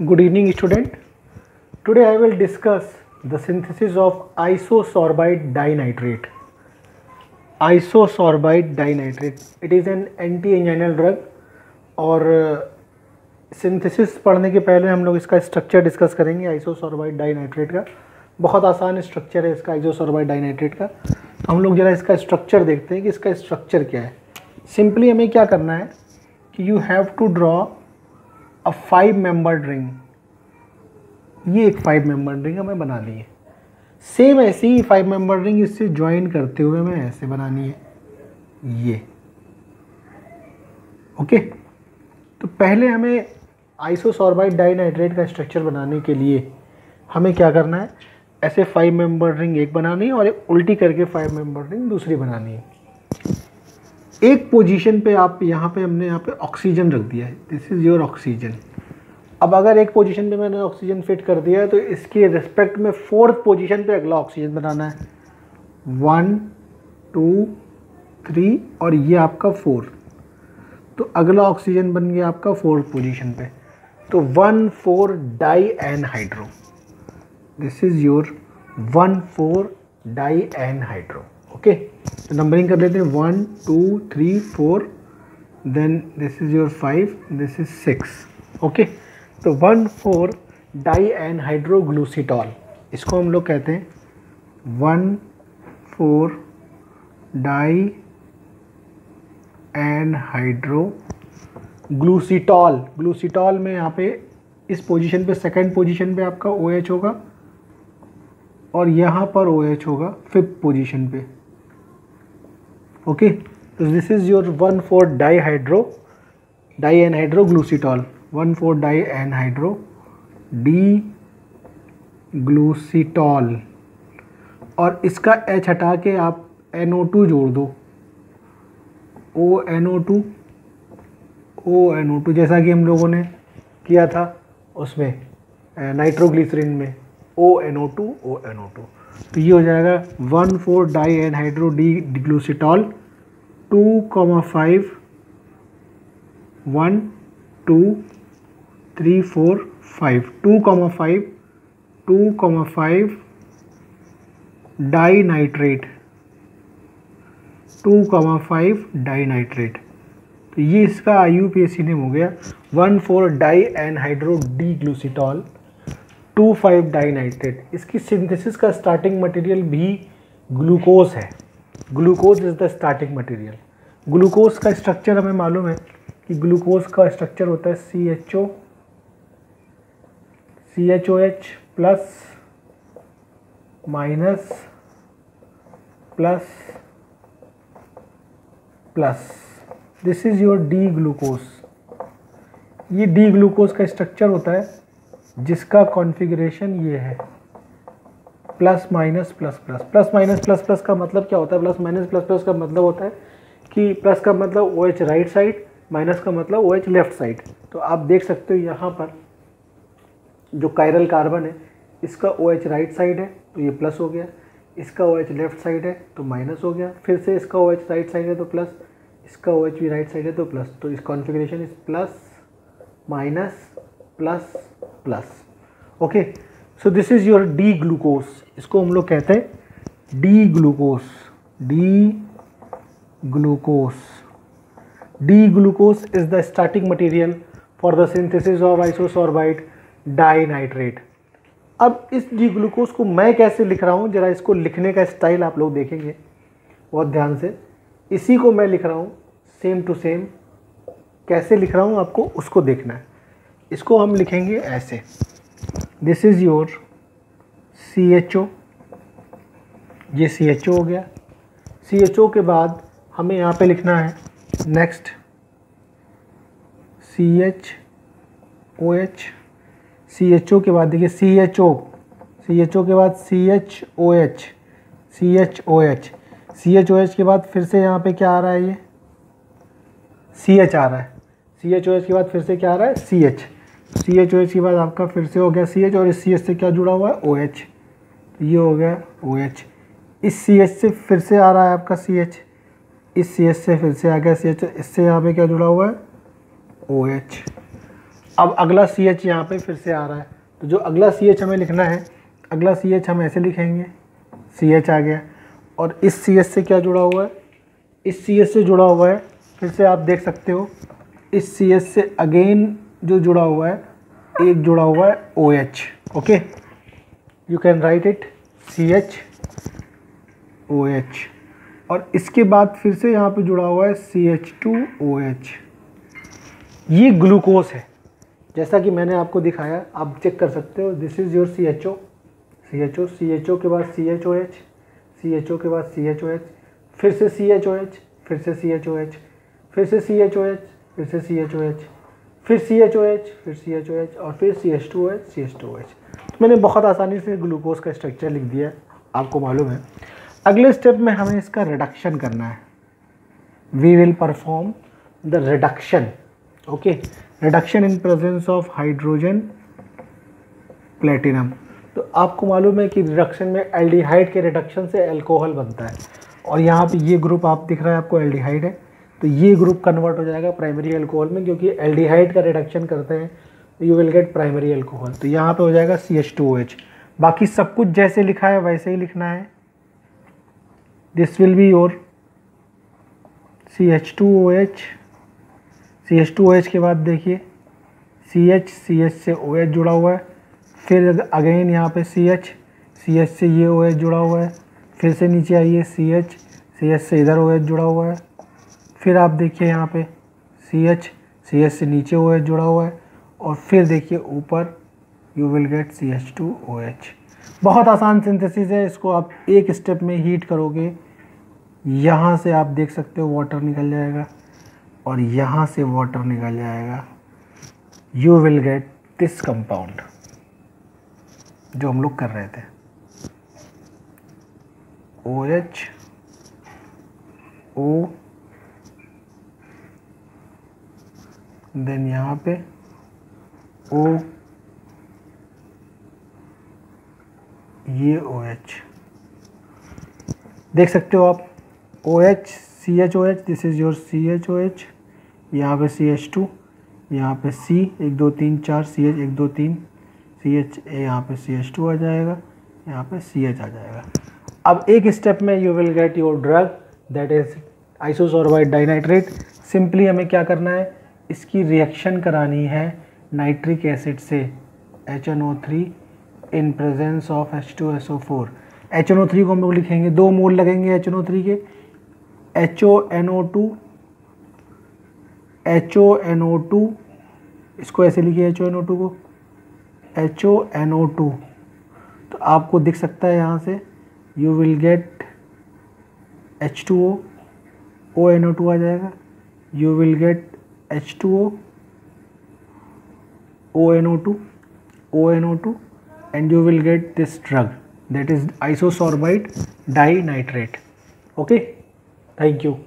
Good evening student. Today I will discuss the synthesis of isosorbide dinitrate. Isosorbide dinitrate. It is an anti-anginal drug और synthesis uh, पढ़ने के पहले हम लोग इसका स्ट्रक्चर डिस्कस करेंगे आइसोसोर्बाइड डाइनाइट्रेट का बहुत आसान स्ट्रक्चर है इसका आइसोसोर्बाइड डाइनाइट्रेट का तो हम लोग ज़रा इसका स्ट्रक्चर देखते हैं कि इसका स्ट्रक्चर क्या है सिंपली हमें क्या करना है कि you have to draw a five member ring ये एक फाइव मेंबर रिंग हमें बनानी है। सेम ऐसी ही फाइव मेंबर रिंग इससे ज्वाइन करते हुए हमें ऐसे बनानी है। ये। ओके तो पहले हमें आइसोसॉर्बाइड डाइनाइट्रेट का स्ट्रक्चर बनाने के लिए हमें क्या करना है? ऐसे फाइव मेंबर रिंग एक बनानी है और एक उल्टी करके फाइव मेंबर रिंग दूसरी बनानी है। एक पोजीशन पे आप यहाँ पे हमने यहाँ पे ऑक्सीजन रख दिया है। दिस इज़ योर ऑक्सीजन अब अगर एक पोजीशन पे मैंने ऑक्सीजन फिट कर दिया है तो इसके रिस्पेक्ट में फोर्थ पोजीशन पे अगला ऑक्सीजन बनाना है। वन टू थ्री और ये आपका फोर तो अगला ऑक्सीजन बन गया आपका फोर्थ पोजीशन पे। तो one four dianhydro this is your one four dianhydro okay तो नंबरिंग कर लेते हैं. One two three four then this is your five this is six okay तो one four dianhydroglucitol इसको हम लोग कहते हैं. One four dianhydro glucitol glucitol में यहाँ पे इस पोजीशन पे सेकंड पोजीशन पे आपका ओ OH होगा. और यहाँ पर ओ OH होगा फिफ्थ पोजीशन पे. Okay so this is your 1,4 dihydro dianhydroglucitol. 1,4 dianhydro d glucitol और इसका एच हटा के आप NO2 जोड़ दो। O N O two O N O two जैसा कि हम लोगों ने किया था उसमें नाइट्रोग्लिसरिन में। O N O two O N O two तो ये हो जाएगा one four dianhydro D glucitol two comma five one two three four five two comma five two comma five dinitrate two comma five dinitrate तो ये इसका I U P S C name हो गया। One four dianhydro D glucitol two five dinitrate इसकी synthesis का starting material भी glucose है। Glucose is the starting material. Glucose का स्ट्रक्चर हमें मालूम है कि ग्लूकोज का स्ट्रक्चर होता है C H O C H O H plus minus plus plus this is your D glucose ये डी ग्लूकोज का स्ट्रक्चर होता है जिसका कॉन्फ़िगरेशन ये है. Plus minus plus plus. Plus minus plus plus का मतलब क्या होता है? प्लस माइनस प्लस प्लस का मतलब होता है कि प्लस का मतलब O H right side minus का मतलब ओ एच लेफ़्ट साइड तो आप देख सकते हो यहाँ पर जो कायरल कार्बन है, इसका ओ एच राइट साइड है तो ये प्लस हो गया। इसका ओ एच लेफ़्ट साइड है तो माइनस हो गया। फिर से इसका ओ एच राइट साइड है तो प्लस इसका ओ एच भी राइट साइड है तो प्लस तो इस configuration is plus minus plus plus okay so this is your D glucose इसको हम लोग कहते हैं D glucose D glucose D glucose is the starting material for the synthesis of isosorbide dinitrate अब इस डी ग्लूकोज को मैं कैसे लिख रहा हूँ? ज़रा इसको लिखने का स्टाइल आप लोग देखेंगे बहुत ध्यान से। इसी को मैं लिख रहा हूँ सेम टू सेम कैसे लिख रहा हूँ आपको? उसको देखना है। इसको हम लिखेंगे ऐसे। This is your C H O ये सी एच ओ हो गया सी एच ओ के बाद हमें यहाँ पे लिखना है next C H O H C H O के बाद देखिए सी H O C H O के बाद C H O H C H O H C H O H के बाद फिर से यहाँ पे क्या आ रहा है ये सी एच आ रहा है सी एच ओ एच के बाद फिर से क्या आ रहा है C H C H O H के बाद आपका फिर से हो गया सी एच और इस सी एच से क्या जुड़ा हुआ है ओ एच ये हो गया ओ एच इस सी एच से फिर से आ रहा है आपका सी एच इस सी एच से फिर से आ गया सी एच इससे यहाँ पे क्या जुड़ा हुआ है ओ एच अब अगला सी एच यहाँ पर फिर से आ रहा है तो जो अगला सी एच हमें लिखना है अगला सी एच हम ऐसे लिखेंगे सी एच आ गया और इस सी एच से क्या जुड़ा हुआ है इस सी एच से जुड़ा हुआ है फिर से आप देख सकते हो इस सी एच से अगेन जो जुड़ा हुआ है एक जुड़ा हुआ है O H okay you can write it C H O H और इसके बाद फिर से यहाँ पे जुड़ा हुआ है C H two O H ये ग्लूकोज है जैसा कि मैंने आपको दिखाया आप चेक कर सकते हो this is your C H O C H O C H O के बाद C H O H C H O के बाद सी एच ओ एच फिर से सी एच ओ एच फिर से सी एच ओ एच फिर से सी एच ओ एच फिर से सी एच ओ एच फिर सी एच ओ एच फिर सी एच ओ एच और फिर C H two H C H two H तो मैंने बहुत आसानी से ग्लूकोज का स्ट्रक्चर लिख दिया आपको मालूम है। अगले स्टेप में हमें इसका रिडक्शन करना है। We will perform the reduction okay reduction in presence of hydrogen platinum तो आपको मालूम है कि रिडक्शन में एल्डिहाइड के रिडक्शन से एल्कोहल बनता है। और यहाँ पे ये ग्रुप आप दिख रहा है, आपको एल्डिहाइड है। तो ये ग्रुप कन्वर्ट हो जाएगा प्राइमरी अल्कोहल में, क्योंकि एल्डिहाइड का रिडक्शन करते हैं तो you will get primary alcohol तो यहाँ पे हो जाएगा सी एच टू एच बाकी सब कुछ जैसे लिखा है, वैसे ही लिखना है। This will be your C H two O H C H two O H के बाद देखिए सी एच सी एच से ओ एच जुड़ा हुआ है। फिर अगेन यहाँ पे सी एच सी एच से ये ओ एच जुड़ा हुआ है। फिर से नीचे आइए सी एच सी एच से इधर ओ एच जुड़ा हुआ है। फिर आप देखिए यहाँ पे सी एच सी एच से नीचे ओ एच जुड़ा हुआ है और फिर देखिए ऊपर you will get C H two O H बहुत आसान सिंथेसिस है, इसको आप एक स्टेप में हीट करोगे, यहाँ से आप देख सकते हो वाटर निकल जाएगा और यहाँ से वाटर निकल जाएगा। You will get this compound जो हम लोग कर रहे थे। ओ एच ओ देन यहाँ पे ओ ये ओ एच देख सकते हो आप O H C H O H this is your C H O H यहाँ पे सी एच टू यहाँ पे सी एक दो तीन चार सी एच एक दो तीन सी एच ए यहाँ पे सी एच टू आ जाएगा, यहाँ पे सी एच आ जाएगा। अब एक स्टेप में you will get your drug that is isosorbide dinitrate simply हमें क्या करना है? इसकी रिएक्शन करानी है नाइट्रिक एसिड से H N O three in presence of H two S O four H N O three को हम लोग लिखेंगे, दो मोल लगेंगे एच एन ओ थ्री के H O N O two H O N O two इसको ऐसे लिखिए H O N O two को H O N O two तो आपको दिख सकता है यहाँ से you will get H two O O N O two आ जाएगा you will get H2O, ONO2, ONO2 and you will get this drug that is isosorbide dinitrate. Okay, thank you.